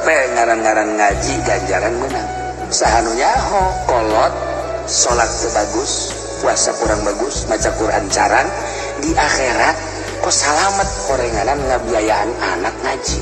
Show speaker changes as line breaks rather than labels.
capek ngaran-garan ngaji ganjaran menang. Sahanunyahokolot salat sebagus puasa kurang bagus maca Quran caran di akhirat kok salamet korenganan ngabiayaan anak ngaji.